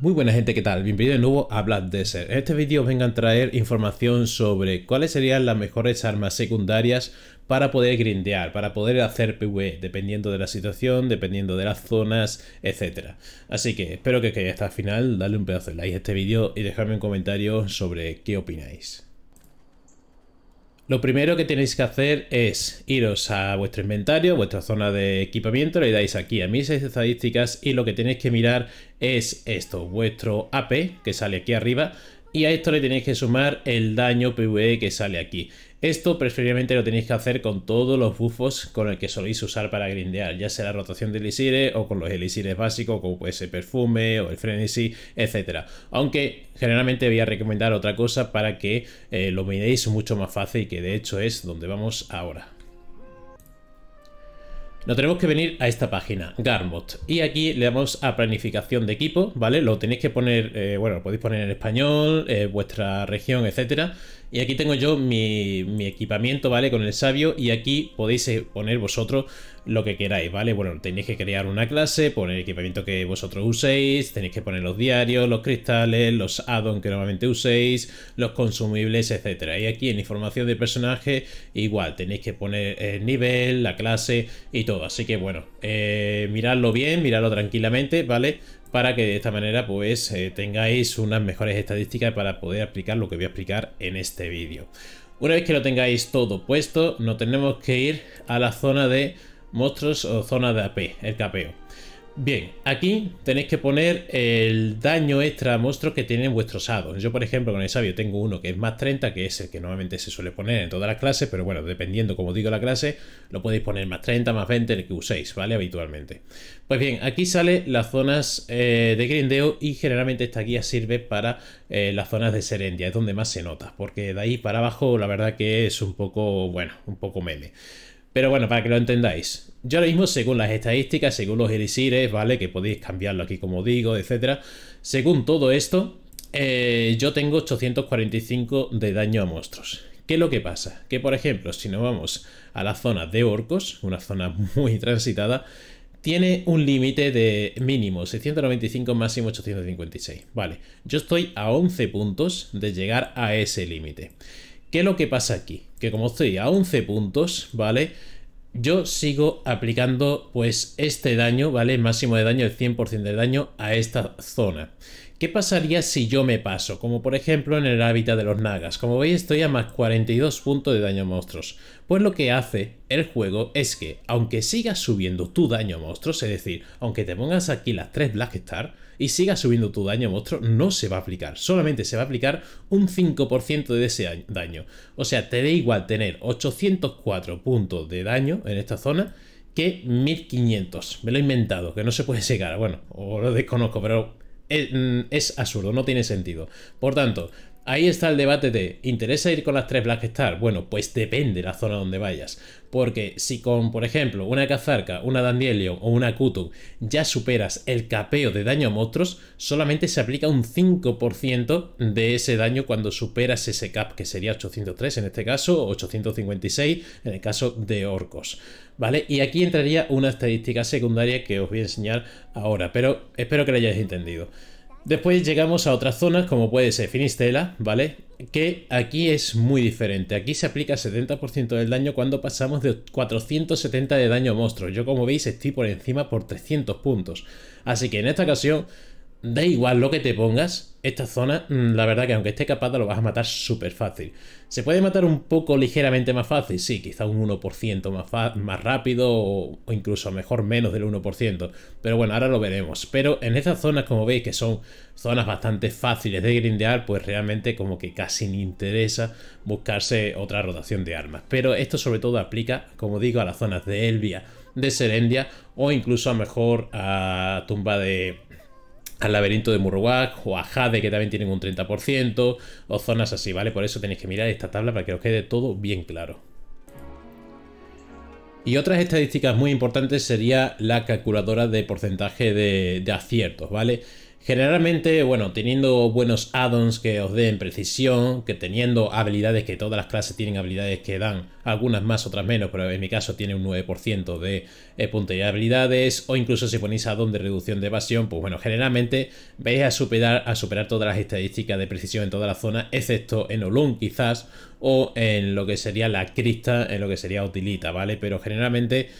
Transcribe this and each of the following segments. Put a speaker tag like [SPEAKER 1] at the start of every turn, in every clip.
[SPEAKER 1] Muy buena gente, ¿qué tal? Bienvenido de nuevo a Black Desert. En este vídeo os vengo a traer información sobre cuáles serían las mejores armas secundarias para poder grindear, para poder hacer PvE, dependiendo de la situación, dependiendo de las zonas, etc. Así que espero que quede hasta el final, darle un pedazo de like a este vídeo y dejadme un comentario sobre qué opináis. Lo primero que tenéis que hacer es iros a vuestro inventario, vuestra zona de equipamiento, le dais aquí a mis estadísticas y lo que tenéis que mirar es esto, vuestro AP que sale aquí arriba y a esto le tenéis que sumar el daño PvE que sale aquí. Esto preferiblemente lo tenéis que hacer con todos los buffos con el que soléis usar para grindear, ya sea la rotación de elixires o con los elixires básicos como puede ser perfume o el frenesí, etc. Aunque generalmente voy a recomendar otra cosa para que eh, lo miréis mucho más fácil y que de hecho es donde vamos ahora. Nos tenemos que venir a esta página, Garmot, y aquí le damos a planificación de equipo, ¿vale? Lo tenéis que poner, eh, bueno, lo podéis poner en español, eh, vuestra región, etcétera. Y aquí tengo yo mi, mi, equipamiento, ¿vale? Con el sabio, y aquí podéis eh, poner vosotros lo que queráis, ¿vale? Bueno, tenéis que crear una clase, poner el equipamiento que vosotros uséis, tenéis que poner los diarios, los cristales, los addons que normalmente uséis, los consumibles, etcétera. Y aquí en información de personaje, igual, tenéis que poner el nivel, la clase y todo. Así que bueno, eh, miradlo bien, miradlo tranquilamente, ¿vale? Para que de esta manera pues eh, tengáis unas mejores estadísticas para poder aplicar lo que voy a explicar en este vídeo. Una vez que lo tengáis todo puesto, nos tenemos que ir a la zona de monstruos o zona de AP, el capeo. Bien, aquí tenéis que poner el daño extra a monstruos que tienen vuestros addons. Yo, por ejemplo, con el sabio tengo uno que es más 30, que es el que normalmente se suele poner en todas las clases, pero bueno, dependiendo, como digo, la clase, lo podéis poner más 30, más 20, el que uséis, ¿vale? Habitualmente. Pues bien, aquí sale las zonas eh, de grindeo y generalmente esta guía sirve para eh, las zonas de Serendia, es donde más se nota, porque de ahí para abajo la verdad que es un poco, bueno, un poco meme. Pero bueno, para que lo entendáis. Yo ahora mismo, según las estadísticas, según los elixires, ¿vale? Que podéis cambiarlo aquí como digo, etcétera. Según todo esto, eh, yo tengo 845 de daño a monstruos. ¿Qué es lo que pasa? Que, por ejemplo, si nos vamos a la zona de orcos, una zona muy transitada, tiene un límite de mínimo 695, máximo 856. Vale, yo estoy a 11 puntos de llegar a ese límite. ¿Qué es lo que pasa aquí? Que como estoy a 11 puntos, ¿vale? Yo sigo aplicando pues este daño, ¿vale? máximo de daño, el 100% de daño a esta zona. ¿Qué pasaría si yo me paso? Como por ejemplo en el hábitat de los nagas. Como veis estoy a más 42 puntos de daño a monstruos. Pues lo que hace el juego es que, aunque sigas subiendo tu daño a monstruos, es decir, aunque te pongas aquí las 3 Black Star y sigas subiendo tu daño a monstruos, no se va a aplicar. Solamente se va a aplicar un 5% de ese daño. O sea, te da igual tener 804 puntos de daño en esta zona que 1500. Me lo he inventado, que no se puede llegar. Bueno, o lo desconozco, pero Mm, es, absurdo, no tiene sentido. Por tanto, ahí está el debate de ¿interesa ir con las tres Black Star? Bueno, pues depende de la zona donde vayas. Porque si con, por ejemplo, una Kazarka, una Dandelion o una Kutu ya superas el capeo de daño a monstruos, solamente se aplica un 5% de ese daño cuando superas ese cap, que sería 803 en este caso, 856 en el caso de orcos. ¿Vale? Y aquí entraría una estadística secundaria que os voy a enseñar ahora, pero espero que lo hayáis entendido. Después llegamos a otras zonas como puede ser Finistela, ¿vale? Que aquí es muy diferente. Aquí se aplica 70% del daño cuando pasamos de 470 de daño a monstruos. Yo como veis estoy por encima por 300 puntos. Así que en esta ocasión da igual lo que te pongas, esta zona, mm, la verdad que aunque esté capada lo vas a matar súper fácil. ¿Se puede matar un poco ligeramente más fácil? Sí, quizá un 1% más, más rápido o, incluso mejor menos del 1%. Pero bueno, ahora lo veremos. Pero en estas zonas, como veis, que son zonas bastante fáciles de grindear, pues realmente como que casi ni interesa buscarse otra rotación de armas. Pero esto sobre todo aplica, como digo, a las zonas de Elvia, de Serendia o incluso a mejor a tumba de al laberinto de Murwak o a Jade que también tienen un 30% o zonas así, ¿vale? Por eso tenéis que mirar esta tabla para que os quede todo bien claro. Y otras estadísticas muy importantes sería la calculadora de porcentaje de, aciertos, ¿vale? Generalmente, bueno, teniendo buenos add-ons que os den precisión, que teniendo habilidades, que todas las clases tienen habilidades que dan, algunas más, otras menos, pero en mi caso tiene un 9% de eh, puntería de habilidades, o incluso si ponéis add-on de reducción de evasión, pues bueno, generalmente vais a superar, a superar todas las estadísticas de precisión en toda la zona, excepto en Olun quizás, o en lo que sería la crista, en lo que sería Utilita, ¿vale? Pero generalmente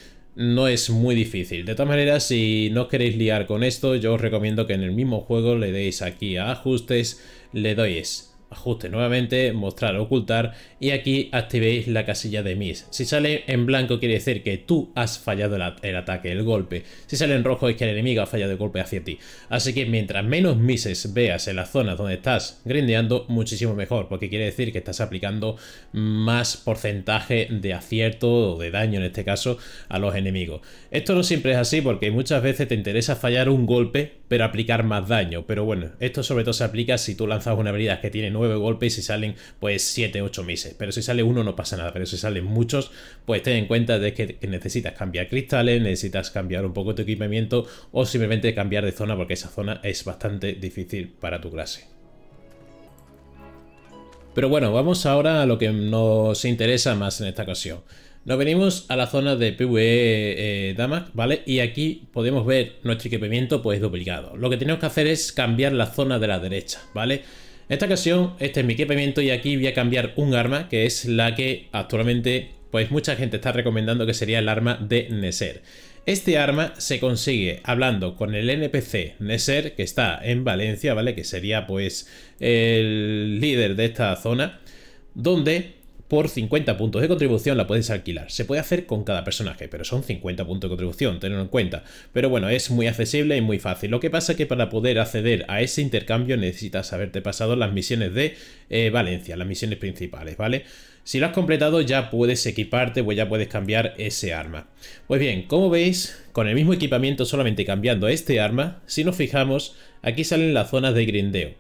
[SPEAKER 1] no es muy difícil. De todas maneras, si no queréis liar con esto, yo os recomiendo que en el mismo juego le deis aquí a ajustes, le dois ajuste nuevamente, mostrar, ocultar y aquí activéis la casilla de miss. Si sale en blanco quiere decir que tú has fallado el, ataque, el golpe. Si sale en rojo es que el enemigo ha fallado el golpe hacia ti. Así que mientras menos misses veas en la zona donde estás grindeando, muchísimo mejor, porque quiere decir que estás aplicando más porcentaje de acierto o de daño en este caso a los enemigos. Esto no siempre es así porque muchas veces te interesa fallar un golpe pero aplicar más daño. Pero bueno, esto sobre todo se aplica si tú lanzas una habilidad que tiene 9 golpes y salen pues 7, 8 mises. Pero si sale uno no pasa nada, pero si salen muchos, pues ten en cuenta de que, necesitas cambiar cristales, necesitas cambiar un poco tu equipamiento o simplemente cambiar de zona porque esa zona es bastante difícil para tu clase. Pero bueno, vamos ahora a lo que nos interesa más en esta ocasión. Nos venimos a la zona de PvE eh, Damas, ¿vale? Y aquí podemos ver nuestro equipamiento pues duplicado. Lo que tenemos que hacer es cambiar la zona de la derecha, ¿vale? En esta ocasión, este es mi equipamiento y aquí voy a cambiar un arma que es la que actualmente pues mucha gente está recomendando que sería el arma de Neser. Este arma se consigue hablando con el NPC Neser, que está en Valencia, ¿vale? Que sería pues el líder de esta zona, donde por 50 puntos de contribución la puedes alquilar. Se puede hacer con cada personaje, pero son 50 puntos de contribución, tenedlo en cuenta. Pero bueno, es muy accesible y muy fácil. Lo que pasa es que para poder acceder a ese intercambio necesitas haberte pasado las misiones de eh, Valencia, las misiones principales, ¿vale? Si lo has completado ya puedes equiparte o ya puedes cambiar ese arma. Pues bien, como veis, con el mismo equipamiento solamente cambiando este arma, si nos fijamos, aquí salen las zonas de grindeo.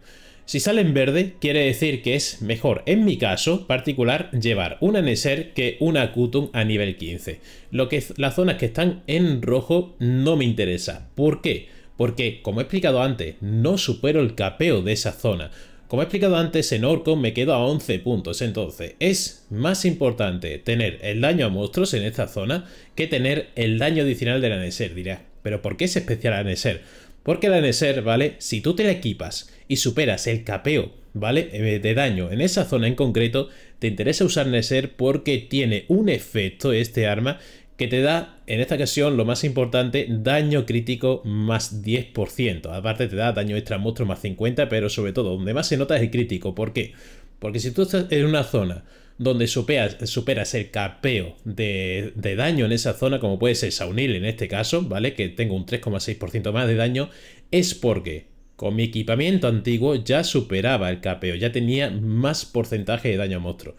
[SPEAKER 1] Si sale en verde, quiere decir que es mejor, en mi caso particular, llevar una Neser que una Kutung a nivel 15. Lo que las zonas que están en rojo no me interesa. ¿Por qué? Porque, como he explicado antes, no supero el capeo de esa zona. Como he explicado antes, en Orcon me quedo a 11 puntos, entonces es más importante tener el daño a monstruos en esta zona que tener el daño adicional de la Neser, dirá. ¿Pero por qué es especial la Neser? Porque la Neser, ¿vale? Si tú te la equipas y superas el capeo, ¿vale? Eh, de daño en esa zona en concreto, te interesa usar Neser porque tiene un efecto este arma que te da, en esta ocasión, lo más importante, daño crítico más 10%. Aparte te da daño extra monstruo más 50, pero sobre todo, donde más se nota es el crítico. ¿Por qué? Porque si tú estás en una zona donde superas, superas el capeo de, daño en esa zona, como puede ser Saunil en este caso, ¿vale? Que tengo un 3,6% más de daño, es porque con mi equipamiento antiguo ya superaba el capeo, ya tenía más porcentaje de daño a monstruo.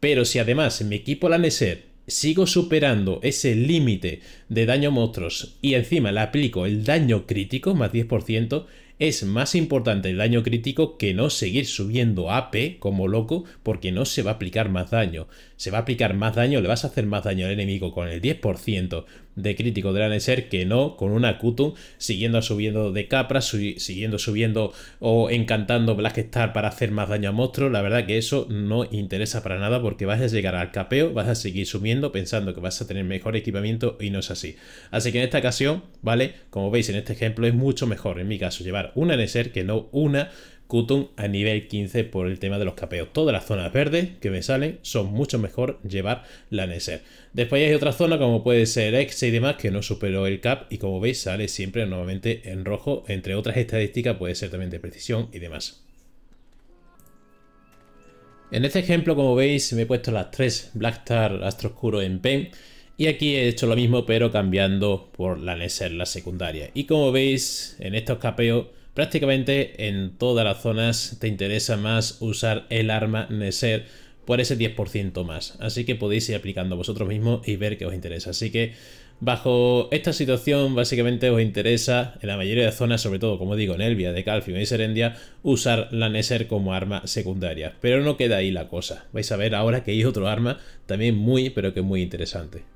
[SPEAKER 1] Pero si además mi equipo la Neser sigo superando ese límite de daño a monstruos y encima le aplico el daño crítico más 10%, es más importante el daño crítico que no seguir subiendo AP como loco porque no se va a aplicar más daño. Se va a aplicar más daño, le vas a hacer más daño al enemigo con el 10% de crítico de la Neser que no con una Kutum siguiendo subiendo de Capra, siguiendo subiendo o encantando Black Star para hacer más daño a monstruos. La verdad que eso no interesa para nada porque vas a llegar al capeo, vas a seguir subiendo pensando que vas a tener mejor equipamiento y no es así. Así que en esta ocasión, ¿vale? Como veis en este ejemplo es mucho mejor en mi caso llevar una Neser que no una Kutum a nivel 15 por el tema de los capeos. Todas las zonas verdes que me salen son mucho mejor llevar la Neser. Después hay otra zona como puede ser X y demás que no superó el cap y como veis sale siempre nuevamente en rojo. Entre otras estadísticas puede ser también de precisión y demás. En este ejemplo como veis me he puesto las tres Blackstar Astro Oscuro en PEN. Y aquí he hecho lo mismo pero cambiando por la Neser, la secundaria. Y como veis en estos capeos Prácticamente en todas las zonas te interesa más usar el arma Neser por ese 10% más. Así que podéis ir aplicando vosotros mismos y ver qué os interesa. Así que bajo esta situación básicamente os interesa en la mayoría de zonas, sobre todo como digo en Elvia, de Calfium y Serendia, usar la Neser como arma secundaria. Pero no queda ahí la cosa. Vais a ver ahora que hay otro arma también muy pero que muy interesante.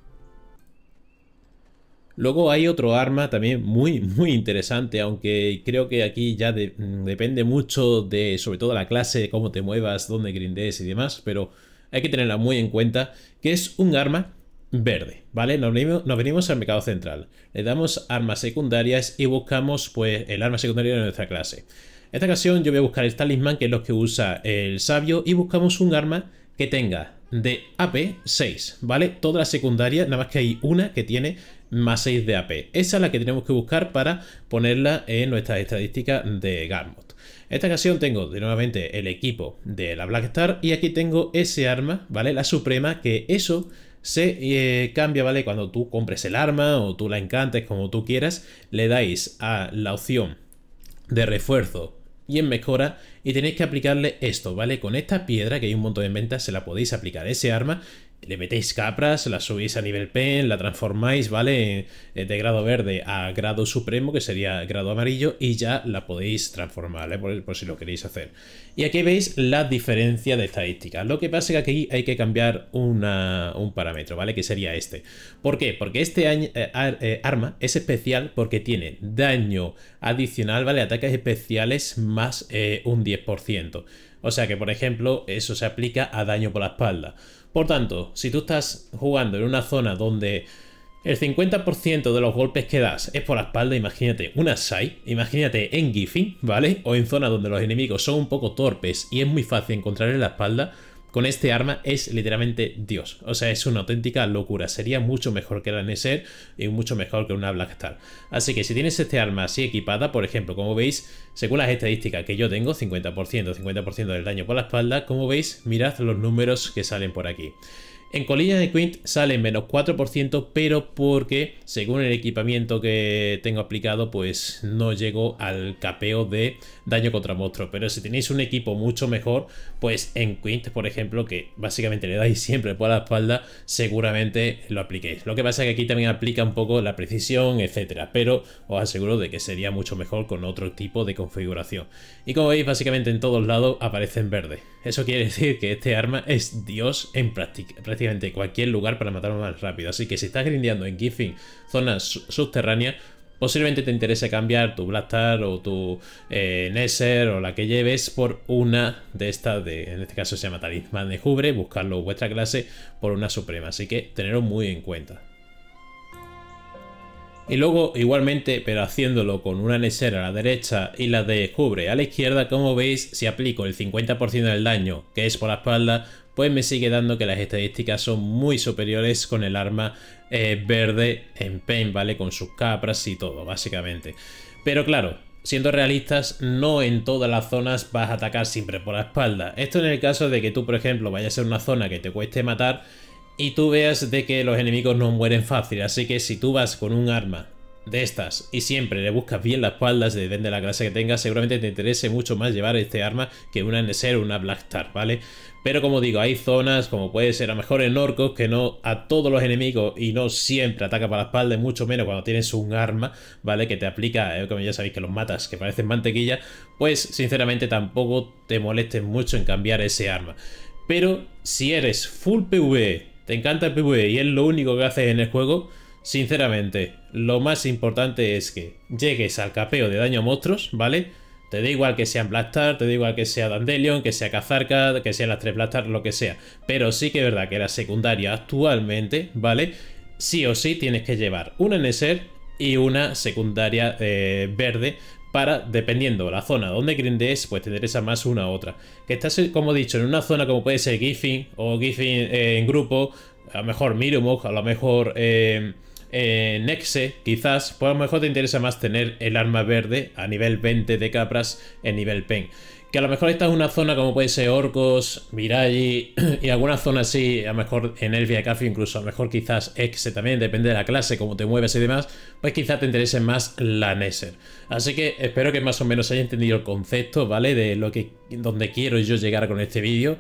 [SPEAKER 1] Luego hay otro arma también muy, muy interesante, aunque creo que aquí ya mm, depende mucho de, sobre todo la clase, cómo te muevas, dónde grindes y demás, pero hay que tenerla muy en cuenta, que es un arma verde, ¿vale? Nos venimos, al mercado central, le damos armas secundarias y buscamos pues el arma secundaria de nuestra clase. En esta ocasión yo voy a buscar el talismán, que es lo que usa el sabio, y buscamos un arma que tenga de AP 6, ¿vale? Toda la secundaria, nada más que hay una que tiene más 6 de AP. Esa es la que tenemos que buscar para ponerla en nuestras estadísticas de Garmot. En esta ocasión tengo de nuevamente el equipo de la Black Star y aquí tengo ese arma, ¿vale? La Suprema, que eso se eh, cambia, ¿vale? Cuando tú compres el arma o tú la encantes como tú quieras, le dais a la opción de refuerzo y en mejora y tenéis que aplicarle esto, ¿vale? Con esta piedra que hay un montón de ventas se la podéis aplicar ese arma le metéis capras, la subís a nivel pen, la transformáis, ¿vale? Eh, de grado verde a grado supremo, que sería grado amarillo, y ya la podéis transformar, ¿vale? Por, si lo queréis hacer. Y aquí veis la diferencia de estadísticas. Lo que pasa es que aquí hay que cambiar un parámetro, ¿vale? Que sería este. ¿Por qué? Porque este eh, eh, arma es especial porque tiene daño adicional, ¿vale? Ataques especiales más un 10%. O sea que, por ejemplo, eso se aplica a daño por la espalda. Por tanto, si tú estás jugando en una zona donde el 50% de los golpes que das es por la espalda, imagínate una Sai, imagínate en Giffy, ¿vale? O en zona donde los enemigos son un poco torpes y es muy fácil encontrar en la espalda, con este arma es literalmente Dios. O sea, es una auténtica locura. Sería mucho mejor que la Neser y mucho mejor que una Black Star. Así que si tienes este arma así equipada, por ejemplo, como veis, según las estadísticas que yo tengo, 50%, 50% del daño por la espalda, como veis, mirad los números que salen por aquí. En colilla de Quint sale menos 4%, pero porque según el equipamiento que tengo aplicado, pues no llego al capeo de daño contra monstruos. Pero si tenéis un equipo mucho mejor, pues en Quint, por ejemplo, que básicamente le dais siempre por la espalda, seguramente lo apliquéis. Lo que pasa es que aquí también aplica un poco la precisión, etcétera. Pero os aseguro de que sería mucho mejor con otro tipo de configuración. Y como veis, básicamente en todos lados aparece en verde. Eso quiere decir que este arma es Dios en práctica cualquier lugar para matarlo más rápido. Así que si estás grindeando en Giffing, zonas subterráneas, posiblemente te interese cambiar tu Blastar o tu eh, Nesser o la que lleves por una de estas, de, en este caso se llama Talismán de Jubre, buscarlo vuestra clase por una Suprema. Así que tenerlo muy en cuenta. Y luego igualmente, pero haciéndolo con una Nesser a la derecha y la de Jubre a la izquierda, como veis, si aplico el 50% del daño, que es por la espalda, pues me sigue dando que las estadísticas son muy superiores con el arma eh, verde en Pain, ¿vale? Con sus capras y todo, básicamente. Pero claro, siendo realistas, no en todas las zonas vas a atacar siempre por la espalda. Esto en el caso de que tú, por ejemplo, vayas a una zona que te cueste matar y tú veas de que los enemigos no mueren fácil. Así que si tú vas con un arma de estas y siempre le buscas bien las espaldas, depende de la clase que tengas, seguramente te interese mucho más llevar este arma que una NSR o una Black Star, ¿vale? Pero como digo, hay zonas como puede ser a lo mejor en Orcos que no a todos los enemigos y no siempre ataca para la espalda, mucho menos cuando tienes un arma, ¿vale? Que te aplica, eh, como ya sabéis que los matas que parecen mantequilla, pues sinceramente tampoco te molestes mucho en cambiar ese arma. Pero si eres full PvE, te encanta el PvE y es lo único que haces en el juego, sinceramente, lo más importante es que llegues al capeo de daño a monstruos, ¿vale? Te da igual que sean Blastar, te da igual que sea Dandelion, que sea Kazarka, que sean las tres Blastar, lo que sea. Pero sí que es verdad que la secundaria actualmente, ¿vale? Sí o sí tienes que llevar una Neser y una secundaria eh, verde para, dependiendo la zona donde grindes, pues te interesa más una u otra. Que estás, como he dicho, en una zona como puede ser Giffing o Giffing eh, en grupo, a lo mejor Mirumok, a lo mejor... Eh, eh, Nexe, quizás, pues a lo mejor te interesa más tener el arma verde a nivel 20 de capras en nivel pen. Que a lo mejor esta es una zona como puede ser Orcos, Miragi y alguna zona así, a lo mejor en Elvia Café, incluso a lo mejor quizás Exe también, depende de la clase, cómo te mueves y demás, pues quizás te interese más la Nesser. Así que espero que más o menos haya entendido el concepto, ¿vale? De lo que, donde quiero yo llegar con este vídeo.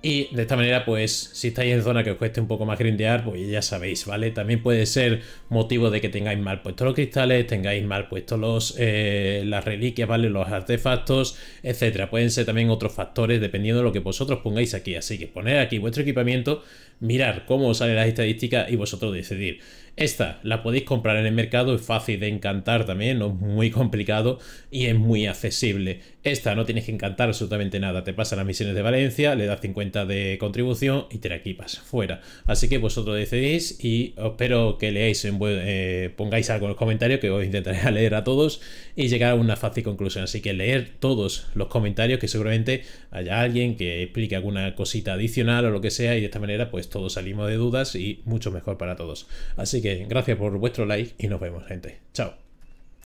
[SPEAKER 1] Y de esta manera, pues, si estáis en zona que os cueste un poco más grindear, pues ya sabéis, ¿vale? También puede ser motivo de que tengáis mal puestos los cristales, tengáis mal puestos los, eh, las reliquias, ¿vale? Los artefactos, etcétera. Pueden ser también otros factores dependiendo de lo que vosotros pongáis aquí. Así que poner aquí vuestro equipamiento, mirar cómo salen las estadísticas y vosotros decidir. Esta la podéis comprar en el mercado, es fácil de encantar también, no es muy complicado y es muy accesible. Esta no tienes que encantar absolutamente nada, te pasa las misiones de Valencia, le das 50 de contribución y te la equipas fuera. Así que vosotros decidís y espero que leáis, en eh, pongáis algo en los comentarios que os intentaré leer a todos y llegar a una fácil conclusión. Así que leer todos los comentarios que seguramente haya alguien que explique alguna cosita adicional o lo que sea y de esta manera pues todos salimos de dudas y mucho mejor para todos. Así gracias por vuestro like y nos vemos gente. Chao.